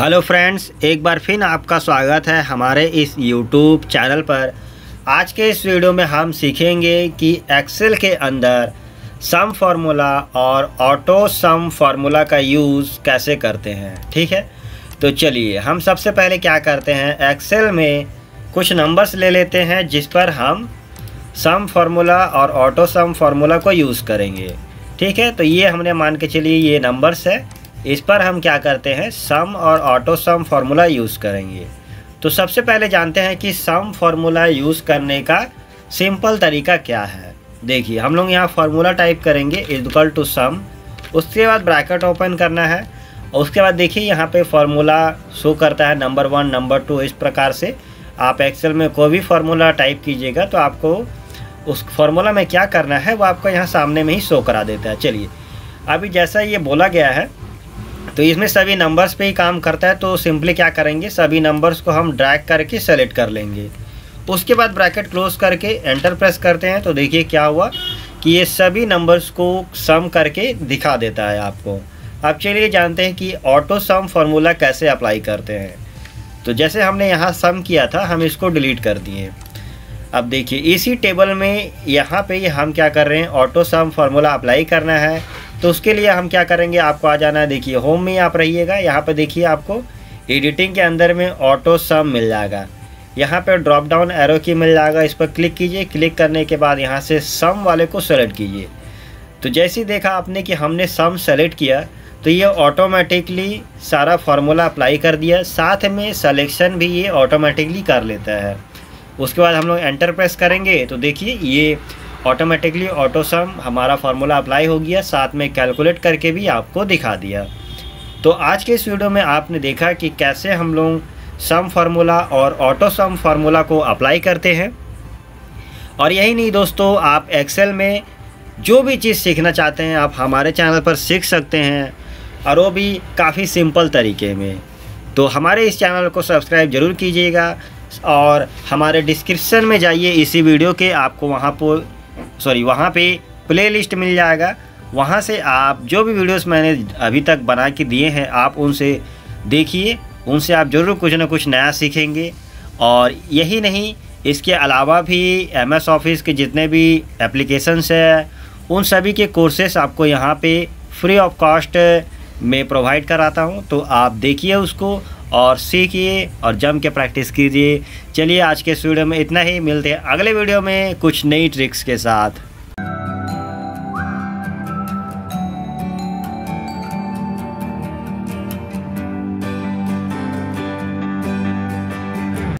Hello friends, एक बार फिर आपका स्वागत है हमारे इस यूट्यूब चैनल पर। आज के इस वीडियो में हम सीखेंगे कि एक्सेल के अंदर सम फार्मूला और ऑटो सम फार्मूला का यूज़ कैसे करते हैं, ठीक है? तो चलिए, हम सबसे पहले क्या करते हैं एक्सेल में कुछ नंबर्स ले लेते हैं जिस पर हम सम फार्मूला और ऑटो सम फार्मूला को यूज़ करेंगे, ठीक है? तो ये हमने मान के चलिए ये नंबर्स है। इस पर हम क्या करते हैं, सम और ऑटो सम फार्मूला यूज़ करेंगे। तो सबसे पहले जानते हैं कि सम फार्मूला यूज़ करने का सिंपल तरीका क्या है। देखिए, हम लोग यहाँ फार्मूला टाइप करेंगे इजकल टू सम। उसके बाद ब्रैकेट ओपन करना है। और उसके बाद देखिए, यहाँ पे फार्मूला शो करता है, नंबर वन, नंबर टू, इस प्रकार से। आप एक्सेल में कोई भी फार्मूला टाइप कीजिएगा तो आपको उस फार्मूला में क्या करना है, वो आपको यहाँ सामने में ही शो करा देता है। चलिए, अभी जैसा ये बोला गया है तो इसमें सभी नंबर्स पे ही काम करता है तो सिंपली क्या करेंगे? सभी नंबर्स को हम ड्रैग करके सेलेक्ट कर लेंगे। उसके बाद ब्रैकेट क्लोज करके एंटर प्रेस करते हैं तो देखिए क्या हुआ कि ये सभी नंबर्स को सम करके दिखा देता है आपको। अब चलिए जानते हैं कि ऑटो सम फार्मूला कैसे अप्लाई करते हैं। तो जैसे हमने यहाँ सम किया था, हम इसको डिलीट कर दिए। अब देखिए, इसी टेबल में यहाँ पे हम क्या कर रहे हैं? ऑटो सम फार्मूला अप्लाई करना है। तो उसके लिए हम क्या करेंगे, आपको आ जाना है, देखिए होम में आप रहिएगा, यहाँ पर देखिए आपको एडिटिंग के अंदर में ऑटो सम मिल जाएगा। यहाँ पर ड्रॉप डाउन एरो की मिल जाएगा, इस पर क्लिक कीजिए क्लिक करने के बाद यहाँ से सम वाले को सेलेक्ट कीजिए। तो जैसे देखा आपने कि हमने सम सेलेक्ट किया तो ये ऑटोमेटिकली सारा फार्मूला अप्लाई कर दिया। साथ में सलेक्शन भी ये ऑटोमेटिकली कर लेता है। उसके बाद हम लोग एंटर प्रेस करेंगे तो देखिए ये ऑटोमेटिकली ऑटो सम हमारा फार्मूला अप्लाई हो गया, साथ में कैलकुलेट करके भी आपको दिखा दिया। तो आज के इस वीडियो में आपने देखा कि कैसे हम लोग सम फार्मूला और ऑटो सम फार्मूला को अप्लाई करते हैं। और यही नहीं दोस्तों, आप एक्सेल में जो भी चीज़ सीखना चाहते हैं, आप हमारे चैनल पर सीख सकते हैं, और वो भी काफ़ी सिंपल तरीके में। तो हमारे इस चैनल को सब्सक्राइब ज़रूर कीजिएगा, और हमारे डिस्क्रिप्शन में जाइए, इसी वीडियो के, आपको वहाँ पर सॉरी, वहाँ पे प्लेलिस्ट मिल जाएगा। वहाँ से आप जो भी वीडियोस मैंने अभी तक बना के दिए हैं, आप उनसे देखिए, उनसे आप ज़रूर कुछ ना कुछ नया सीखेंगे। और यही नहीं, इसके अलावा भी एम एस ऑफ़िस के जितने भी एप्लीकेशंस हैं, उन सभी के कोर्सेस आपको यहाँ पे फ्री ऑफ़ कॉस्ट में प्रोवाइड कराता हूँ। तो आप देखिए उसको और सीखिए और जम के प्रैक्टिस कीजिए। चलिए आज के इस वीडियो में इतना ही। मिलते हैं अगले वीडियो में कुछ नई ट्रिक्स के साथ।